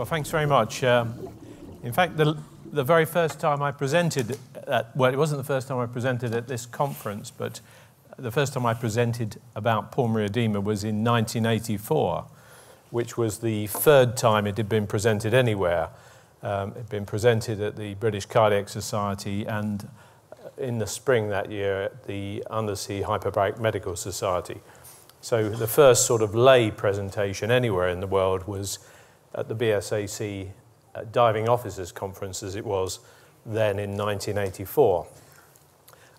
Well, thanks very much. Um, in fact, the, the very first time I presented, at, well, it wasn't the first time I presented at this conference, but the first time I presented about pulmonary edema was in 1984, which was the third time it had been presented anywhere. Um, it had been presented at the British Cardiac Society and in the spring that year at the Undersea Hyperbaric Medical Society. So the first sort of lay presentation anywhere in the world was at the BSAC uh, Diving Officers Conference, as it was then in 1984.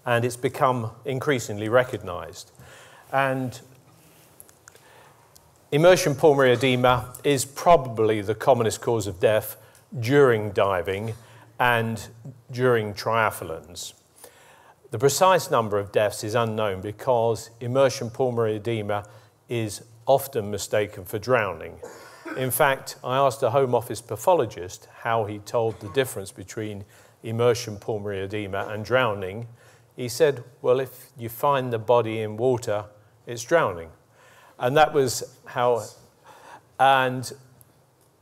And it's become increasingly recognized. And immersion pulmonary edema is probably the commonest cause of death during diving and during triathlons. The precise number of deaths is unknown because immersion pulmonary edema is often mistaken for drowning. In fact, I asked a Home Office pathologist how he told the difference between immersion pulmonary edema and drowning. He said, well, if you find the body in water, it's drowning. And that was how, and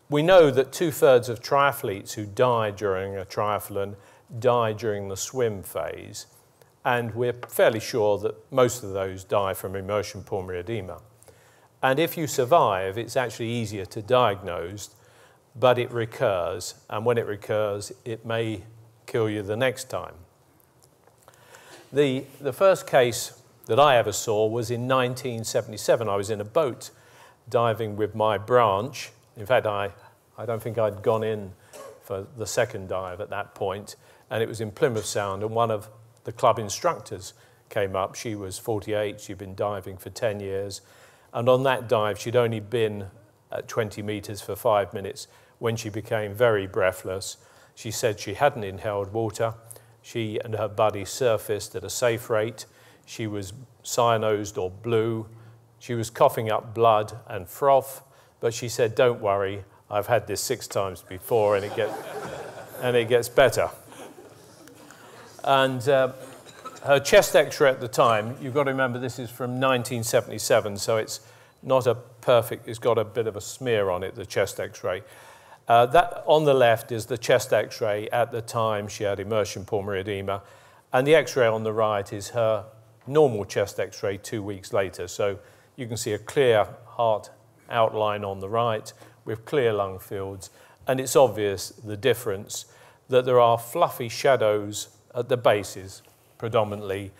we know that two thirds of triathletes who die during a triathlon die during the swim phase and we're fairly sure that most of those die from immersion pulmonary edema. And if you survive, it's actually easier to diagnose, but it recurs, and when it recurs, it may kill you the next time. The, the first case that I ever saw was in 1977. I was in a boat diving with my branch. In fact, I, I don't think I'd gone in for the second dive at that point, and it was in Plymouth Sound, and one of the club instructors came up. She was 48, she'd been diving for 10 years. And on that dive, she'd only been at 20 meters for five minutes when she became very breathless. She said she hadn't inhaled water. She and her buddy surfaced at a safe rate. She was cyanosed or blue. She was coughing up blood and froth, but she said, don't worry, I've had this six times before and it, get, and it gets better. And uh, her chest x-ray at the time, you've got to remember this is from 1977, so it's not a perfect, it's got a bit of a smear on it, the chest x-ray. Uh, that on the left is the chest x-ray at the time she had immersion pulmonary edema, and the x-ray on the right is her normal chest x-ray two weeks later. So you can see a clear heart outline on the right with clear lung fields, and it's obvious the difference that there are fluffy shadows at the bases, predominantly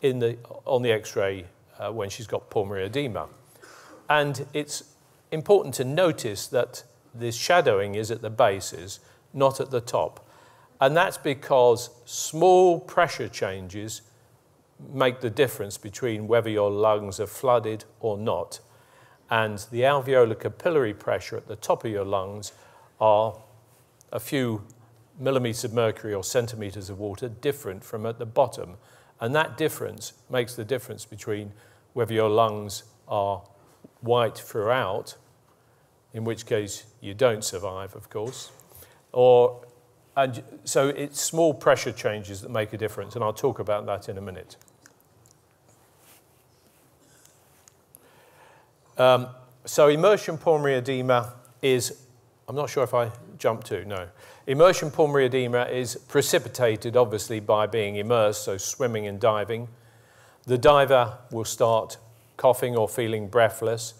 in the, on the x-ray uh, when she's got pulmonary edema. And it's important to notice that this shadowing is at the bases, not at the top. And that's because small pressure changes make the difference between whether your lungs are flooded or not. And the alveolar capillary pressure at the top of your lungs are a few millimeters of mercury or centimeters of water different from at the bottom. And that difference makes the difference between whether your lungs are white throughout, in which case you don't survive, of course, or and so it's small pressure changes that make a difference, and I'll talk about that in a minute. Um, so immersion pulmonary edema is, I'm not sure if I jumped to, no. Immersion pulmonary edema is precipitated, obviously, by being immersed, so swimming and diving. The diver will start coughing or feeling breathless.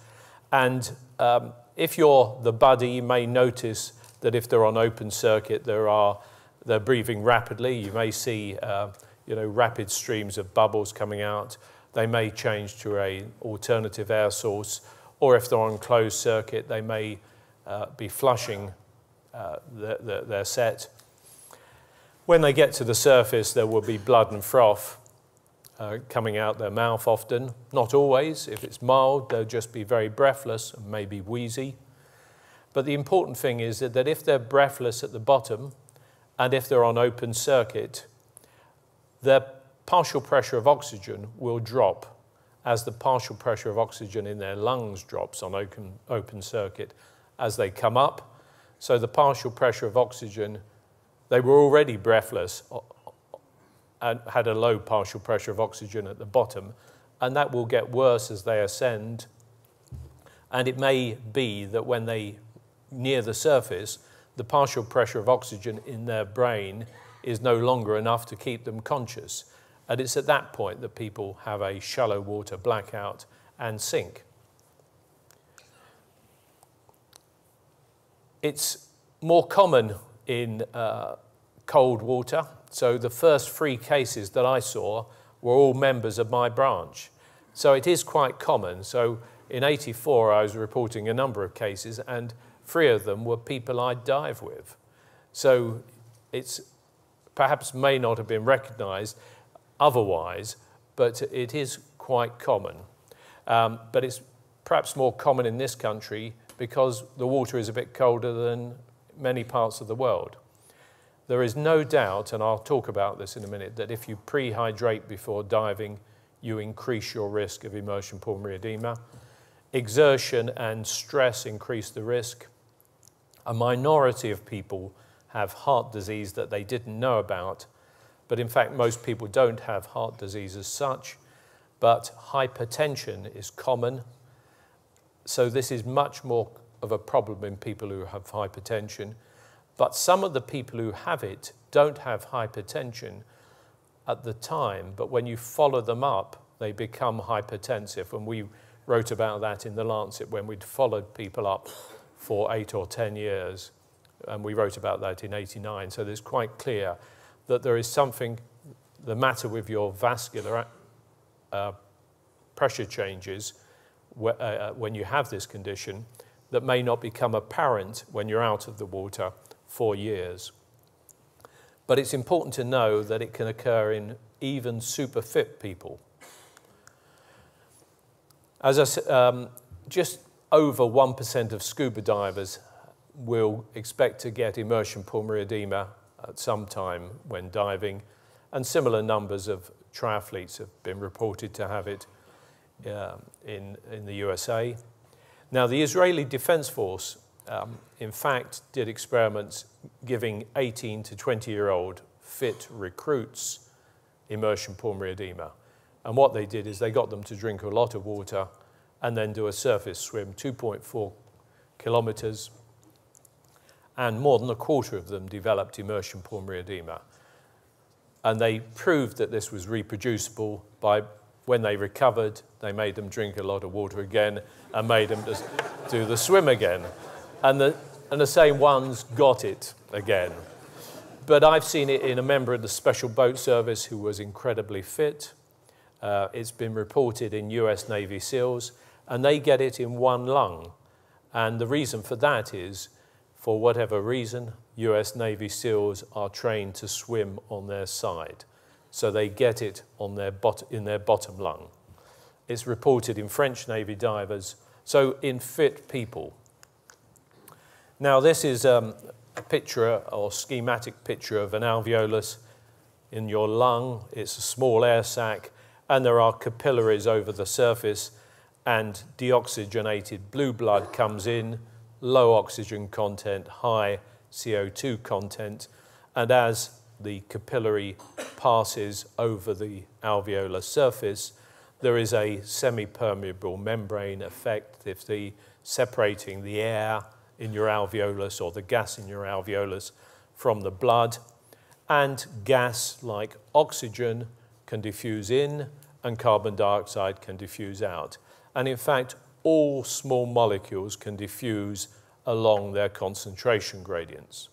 And um, if you're the buddy, you may notice that if they're on open circuit, there are, they're breathing rapidly. You may see uh, you know, rapid streams of bubbles coming out. They may change to an alternative air source. Or if they're on closed circuit, they may uh, be flushing uh, their set. When they get to the surface, there will be blood and froth uh, coming out their mouth often. Not always. If it's mild, they'll just be very breathless and maybe wheezy. But the important thing is that, that if they're breathless at the bottom and if they're on open circuit, their partial pressure of oxygen will drop as the partial pressure of oxygen in their lungs drops on open, open circuit as they come up so the partial pressure of oxygen, they were already breathless and had a low partial pressure of oxygen at the bottom, and that will get worse as they ascend. And it may be that when they near the surface, the partial pressure of oxygen in their brain is no longer enough to keep them conscious. And it's at that point that people have a shallow water blackout and sink. It's more common in uh, cold water. So the first three cases that I saw were all members of my branch. So it is quite common. So in 84, I was reporting a number of cases, and three of them were people I'd dive with. So it's perhaps may not have been recognized otherwise, but it is quite common. Um, but it's perhaps more common in this country because the water is a bit colder than many parts of the world. There is no doubt, and I'll talk about this in a minute, that if you prehydrate before diving, you increase your risk of immersion pulmonary edema. Exertion and stress increase the risk. A minority of people have heart disease that they didn't know about, but in fact, most people don't have heart disease as such. But hypertension is common, so this is much more of a problem in people who have hypertension. But some of the people who have it don't have hypertension at the time, but when you follow them up, they become hypertensive. And we wrote about that in The Lancet when we'd followed people up for eight or 10 years. And we wrote about that in 89. So it's quite clear that there is something the matter with your vascular uh, pressure changes uh, uh, when you have this condition that may not become apparent when you're out of the water for years. But it's important to know that it can occur in even super fit people. As I said, um, just over 1% of scuba divers will expect to get immersion pulmonary edema at some time when diving, and similar numbers of triathletes have been reported to have it uh, in, in the USA. Now, the Israeli Defense Force um, in fact, did experiments giving 18 to 20 year old fit recruits immersion pulmonary edema. And what they did is they got them to drink a lot of water and then do a surface swim, 2.4 kilometers. And more than a quarter of them developed immersion pulmonary edema. And they proved that this was reproducible by when they recovered, they made them drink a lot of water again and made them do the swim again and the, and the same ones got it again. But I've seen it in a member of the Special Boat Service who was incredibly fit. Uh, it's been reported in US Navy SEALs, and they get it in one lung. And the reason for that is, for whatever reason, US Navy SEALs are trained to swim on their side. So they get it on their in their bottom lung. It's reported in French Navy divers. So in fit people, now, this is um, a picture or schematic picture of an alveolus in your lung. It's a small air sac, and there are capillaries over the surface, and deoxygenated blue blood comes in, low oxygen content, high CO2 content, and as the capillary passes over the alveolar surface, there is a semi-permeable membrane effect if the separating the air in your alveolus or the gas in your alveolus from the blood. And gas like oxygen can diffuse in and carbon dioxide can diffuse out. And in fact, all small molecules can diffuse along their concentration gradients.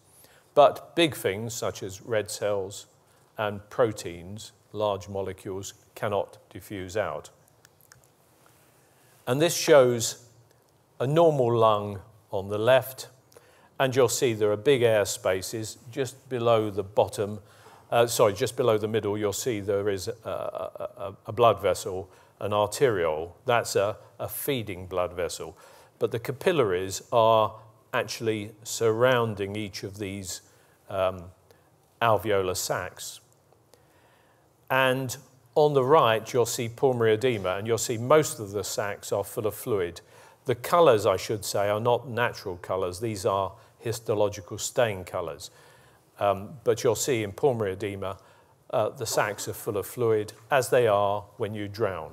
But big things such as red cells and proteins, large molecules, cannot diffuse out. And this shows a normal lung on the left. And you'll see there are big air spaces just below the bottom, uh, sorry, just below the middle, you'll see there is a, a, a blood vessel, an arteriole. That's a, a feeding blood vessel. But the capillaries are actually surrounding each of these um, alveolar sacs. And on the right, you'll see pulmonary edema, and you'll see most of the sacs are full of fluid. The colours, I should say, are not natural colours. These are histological stain colours. Um, but you'll see in pulmonary edema, uh, the sacs are full of fluid, as they are when you drown.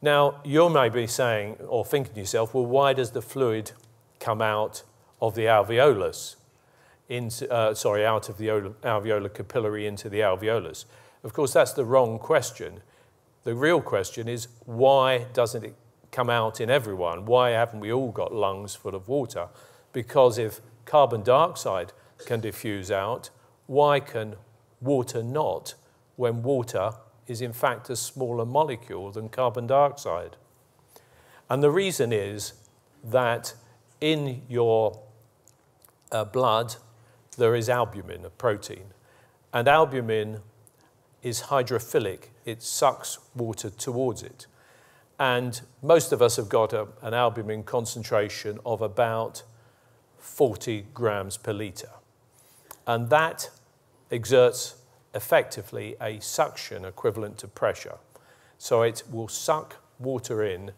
Now, you may be saying or thinking to yourself, well, why does the fluid come out of the alveolus, into, uh, sorry, out of the alveolar capillary into the alveolus? Of course, that's the wrong question. The real question is why doesn't it come out in everyone? Why haven't we all got lungs full of water? Because if carbon dioxide can diffuse out, why can water not when water is in fact a smaller molecule than carbon dioxide? And the reason is that in your uh, blood there is albumin, a protein. And albumin is hydrophilic, it sucks water towards it. And most of us have got a, an albumin concentration of about 40 grams per litre. And that exerts effectively a suction equivalent to pressure. So it will suck water in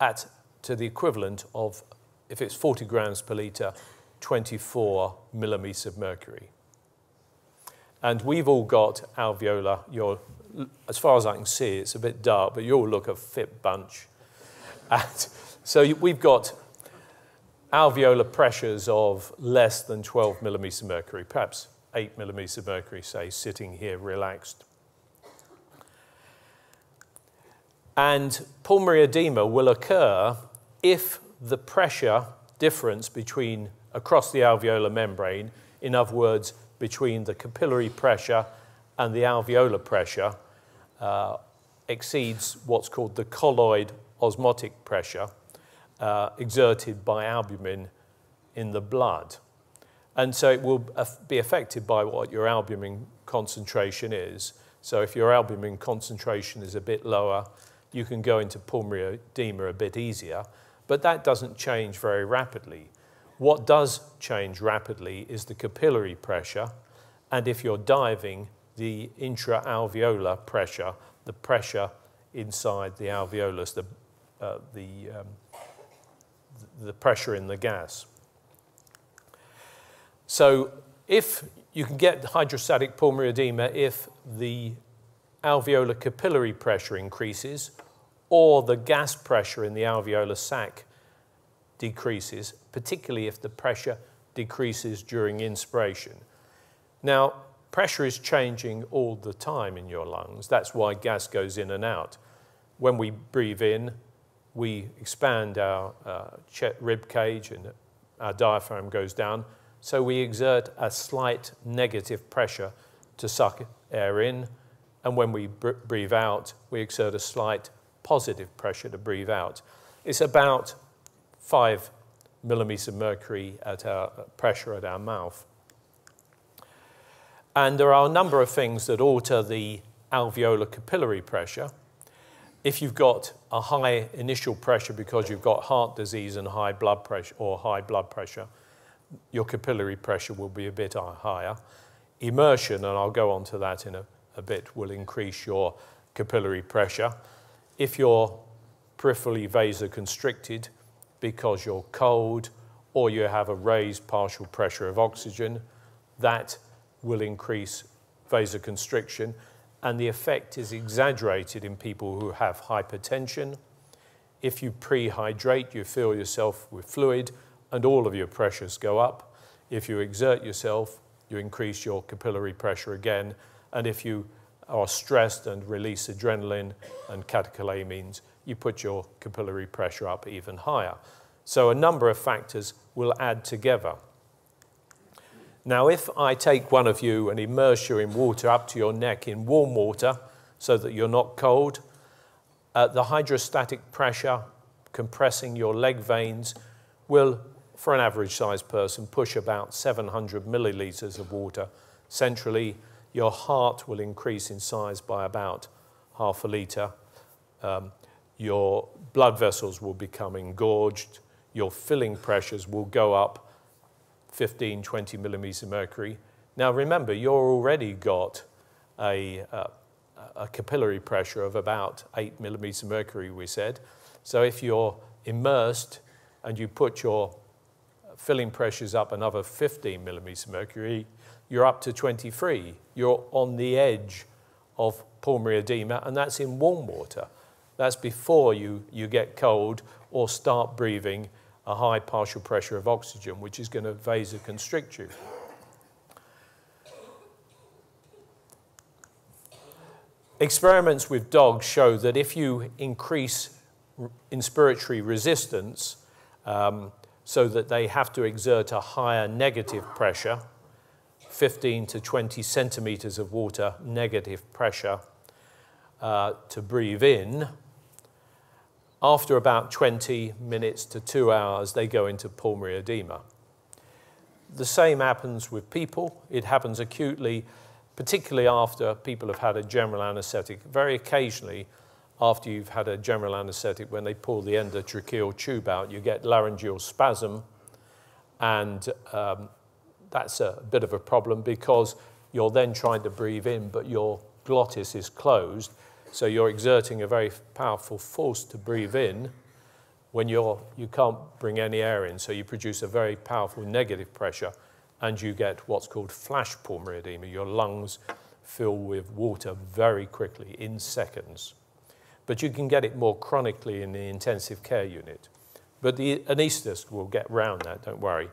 at to the equivalent of, if it's 40 grams per litre, 24 millimeters of mercury. And we've all got alveolar, your, as far as I can see, it's a bit dark, but you all look a fit bunch. And so we've got alveolar pressures of less than 12 millimeters of mercury, perhaps 8 millimeters of mercury, say, sitting here relaxed. And pulmonary edema will occur if the pressure difference between across the alveolar membrane, in other words, between the capillary pressure and the alveolar pressure, uh, exceeds what's called the colloid osmotic pressure uh, exerted by albumin in the blood. And so it will be affected by what your albumin concentration is. So if your albumin concentration is a bit lower, you can go into pulmonary edema a bit easier. But that doesn't change very rapidly. What does change rapidly is the capillary pressure, and if you're diving, the intra-alveolar pressure, the pressure inside the alveolus, the, uh, the, um, the pressure in the gas. So if you can get hydrostatic pulmonary edema if the alveolar capillary pressure increases or the gas pressure in the alveolar sac decreases, particularly if the pressure decreases during inspiration. Now, pressure is changing all the time in your lungs. That's why gas goes in and out. When we breathe in, we expand our uh, rib cage and our diaphragm goes down. So we exert a slight negative pressure to suck air in. And when we breathe out, we exert a slight positive pressure to breathe out. It's about five millimeters of mercury at our uh, pressure at our mouth. And there are a number of things that alter the alveolar capillary pressure. If you've got a high initial pressure because you've got heart disease and high blood pressure or high blood pressure, your capillary pressure will be a bit higher. Immersion, and I'll go on to that in a, a bit, will increase your capillary pressure. If you're peripherally vasoconstricted because you're cold or you have a raised partial pressure of oxygen, that will increase vasoconstriction and the effect is exaggerated in people who have hypertension. If you prehydrate, you fill yourself with fluid and all of your pressures go up. If you exert yourself, you increase your capillary pressure again. And if you are stressed and release adrenaline and catecholamines, you put your capillary pressure up even higher. So a number of factors will add together. Now, if I take one of you and immerse you in water up to your neck in warm water so that you're not cold, uh, the hydrostatic pressure compressing your leg veins will, for an average sized person, push about 700 milliliters of water centrally. Your heart will increase in size by about half a liter. Um, your blood vessels will become engorged. Your filling pressures will go up 15, 20 millimeters of mercury. Now remember, you're already got a, uh, a capillary pressure of about 8 millimeters of mercury, we said. So if you're immersed and you put your filling pressures up another 15 millimeters of mercury, you're up to 23. You're on the edge of pulmonary edema, and that's in warm water. That's before you, you get cold or start breathing a high partial pressure of oxygen, which is going to vasoconstrict you. Experiments with dogs show that if you increase inspiratory resistance um, so that they have to exert a higher negative pressure, 15 to 20 centimeters of water negative pressure uh, to breathe in, after about 20 minutes to two hours, they go into pulmonary edema. The same happens with people. It happens acutely, particularly after people have had a general anesthetic. Very occasionally, after you've had a general anesthetic, when they pull the endotracheal tube out, you get laryngeal spasm, and um, that's a bit of a problem because you're then trying to breathe in, but your glottis is closed, so you're exerting a very powerful force to breathe in when you're, you can't bring any air in. So you produce a very powerful negative pressure and you get what's called flash pulmonary edema. Your lungs fill with water very quickly in seconds. But you can get it more chronically in the intensive care unit. But the anaesthetist will get round that, don't worry.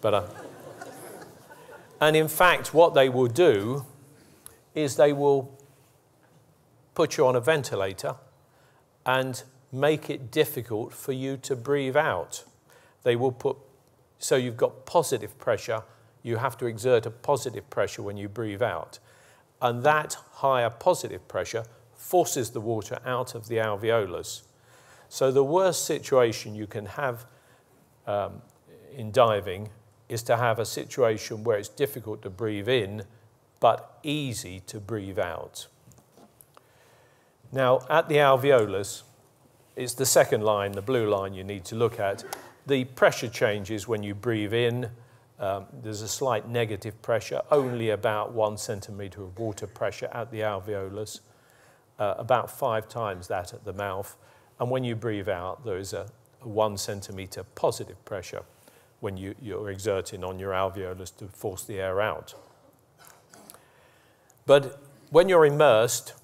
But, uh, and in fact, what they will do is they will put you on a ventilator and make it difficult for you to breathe out. They will put, so you've got positive pressure, you have to exert a positive pressure when you breathe out. And that higher positive pressure forces the water out of the alveolus. So the worst situation you can have um, in diving is to have a situation where it's difficult to breathe in, but easy to breathe out. Now, at the alveolus, it's the second line, the blue line you need to look at. The pressure changes when you breathe in. Um, there's a slight negative pressure, only about one centimeter of water pressure at the alveolus, uh, about five times that at the mouth. And when you breathe out, there is a, a one centimeter positive pressure when you, you're exerting on your alveolus to force the air out. But when you're immersed,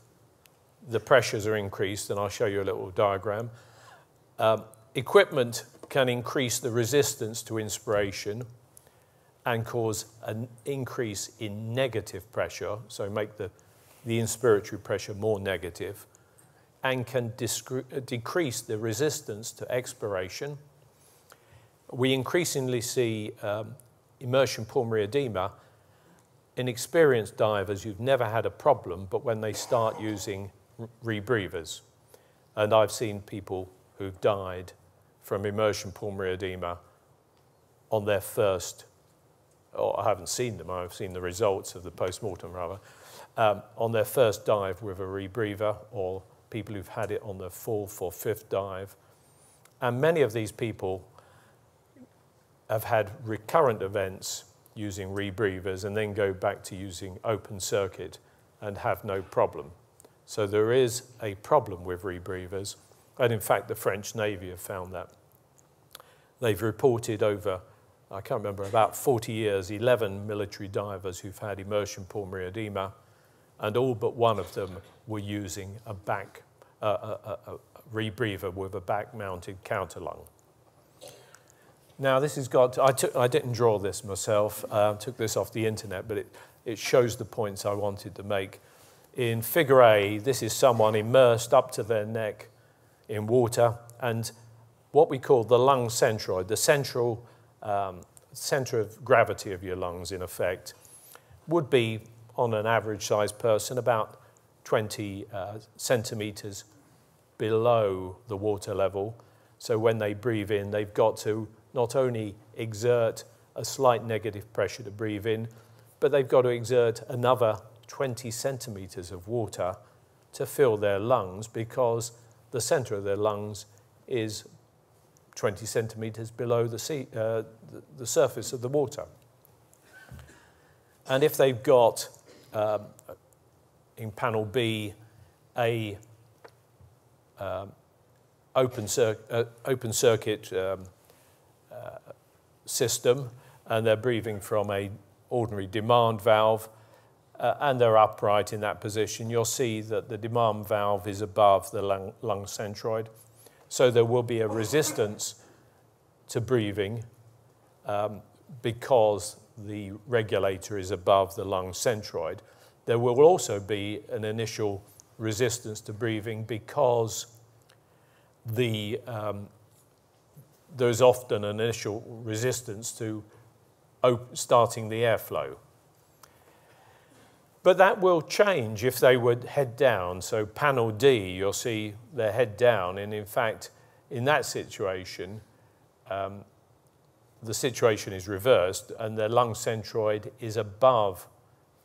the pressures are increased, and I'll show you a little diagram. Um, equipment can increase the resistance to inspiration and cause an increase in negative pressure, so make the, the inspiratory pressure more negative, and can decrease the resistance to expiration. We increasingly see um, immersion pulmonary edema in experienced divers who've never had a problem, but when they start using rebreathers. And I've seen people who've died from immersion pulmonary edema on their first, or I haven't seen them, I've seen the results of the post-mortem rather, um, on their first dive with a rebreather or people who've had it on their fourth or fifth dive. And many of these people have had recurrent events using rebreathers and then go back to using open circuit and have no problem. So there is a problem with rebreathers, and in fact, the French Navy have found that. They've reported over, I can't remember, about 40 years, 11 military divers who've had immersion pulmonary edema, and all but one of them were using a back, uh, a, a, a rebreather with a back-mounted counterlung. Now, this has got, I, took, I didn't draw this myself, uh, took this off the internet, but it, it shows the points I wanted to make. In figure A, this is someone immersed up to their neck in water, and what we call the lung centroid, the central um, center of gravity of your lungs, in effect, would be on an average sized person about 20 uh, centimeters below the water level. So when they breathe in, they've got to not only exert a slight negative pressure to breathe in, but they've got to exert another 20 centimeters of water to fill their lungs because the center of their lungs is 20 centimeters below the, sea, uh, the, surface of the water. And if they've got, um, in panel B, a um, open, cir uh, open, circuit um, uh, system, and they're breathing from a ordinary demand valve, uh, and they're upright in that position, you'll see that the demand valve is above the lung, lung centroid. So there will be a resistance to breathing um, because the regulator is above the lung centroid. There will also be an initial resistance to breathing because the, um, there's often an initial resistance to starting the airflow. But that will change if they would head down. So panel D, you'll see their head down. And in fact, in that situation, um, the situation is reversed and the lung centroid is above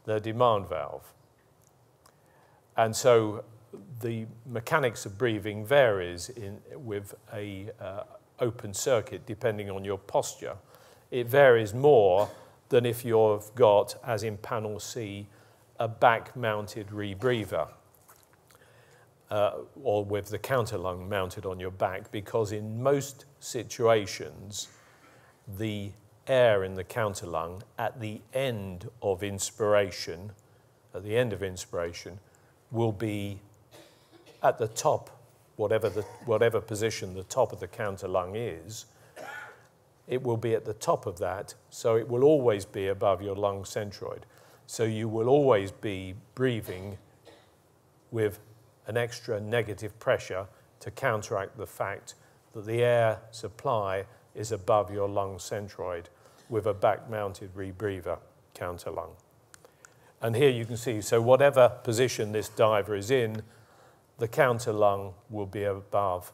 the demand valve. And so the mechanics of breathing varies in, with a uh, open circuit depending on your posture. It varies more than if you've got, as in panel C, a back-mounted rebreather uh, or with the counter lung mounted on your back because in most situations, the air in the counter lung at the end of inspiration, at the end of inspiration, will be at the top, whatever, the, whatever position the top of the counter lung is, it will be at the top of that, so it will always be above your lung centroid. So you will always be breathing with an extra negative pressure to counteract the fact that the air supply is above your lung centroid with a back-mounted rebreather counter lung. And here you can see, so whatever position this diver is in, the counter lung will be above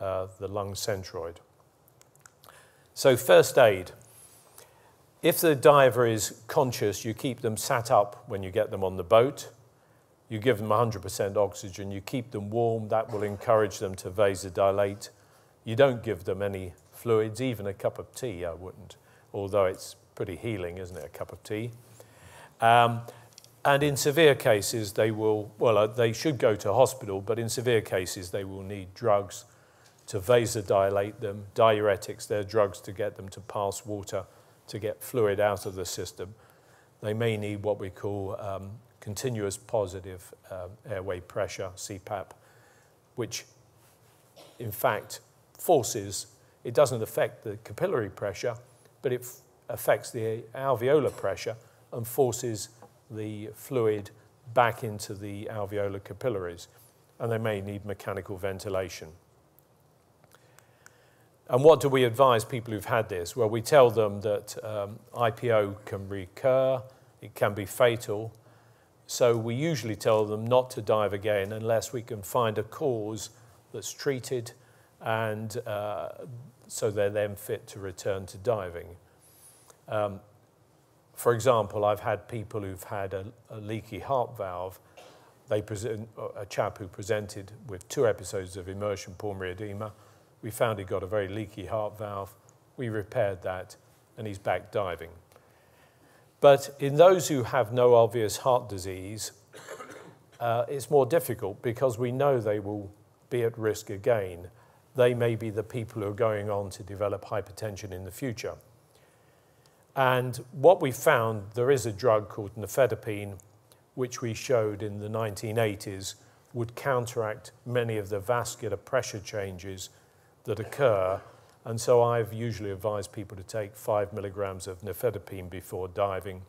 uh, the lung centroid. So first aid. If the diver is conscious, you keep them sat up when you get them on the boat. You give them 100% oxygen. You keep them warm. That will encourage them to vasodilate. You don't give them any fluids, even a cup of tea, I wouldn't, although it's pretty healing, isn't it, a cup of tea? Um, and in severe cases, they will, well, uh, they should go to hospital, but in severe cases, they will need drugs to vasodilate them, diuretics, they're drugs to get them to pass water, to get fluid out of the system. They may need what we call um, continuous positive uh, airway pressure, CPAP, which in fact forces, it doesn't affect the capillary pressure, but it affects the alveolar pressure and forces the fluid back into the alveolar capillaries, and they may need mechanical ventilation. And what do we advise people who've had this? Well, we tell them that um, IPO can recur, it can be fatal. So we usually tell them not to dive again unless we can find a cause that's treated and uh, so they're then fit to return to diving. Um, for example, I've had people who've had a, a leaky heart valve. They present, a chap who presented with two episodes of immersion pulmonary edema. We found he'd got a very leaky heart valve. We repaired that, and he's back diving. But in those who have no obvious heart disease, uh, it's more difficult because we know they will be at risk again. They may be the people who are going on to develop hypertension in the future. And what we found, there is a drug called nifedipine, which we showed in the 1980s would counteract many of the vascular pressure changes that occur. And so I've usually advised people to take five milligrams of nifedipine before diving.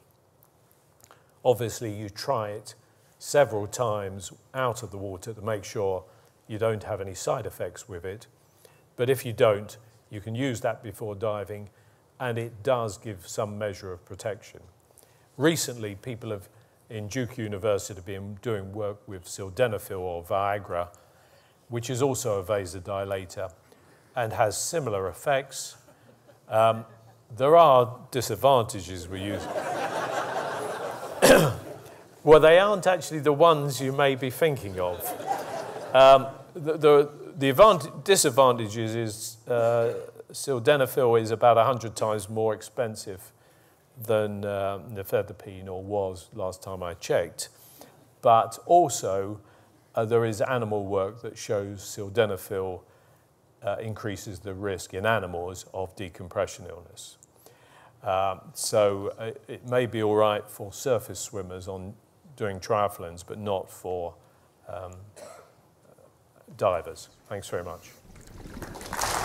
Obviously, you try it several times out of the water to make sure you don't have any side effects with it. But if you don't, you can use that before diving and it does give some measure of protection. Recently, people have, in Duke University, been doing work with sildenafil or Viagra, which is also a vasodilator and has similar effects. Um, there are disadvantages we use. well, they aren't actually the ones you may be thinking of. Um, the, the, the disadvantages is uh, sildenafil is about 100 times more expensive than uh, nifedipine, or was last time I checked. But also, uh, there is animal work that shows sildenafil uh, increases the risk in animals of decompression illness. Um, so uh, it may be all right for surface swimmers on doing triathlons, but not for um, divers. Thanks very much.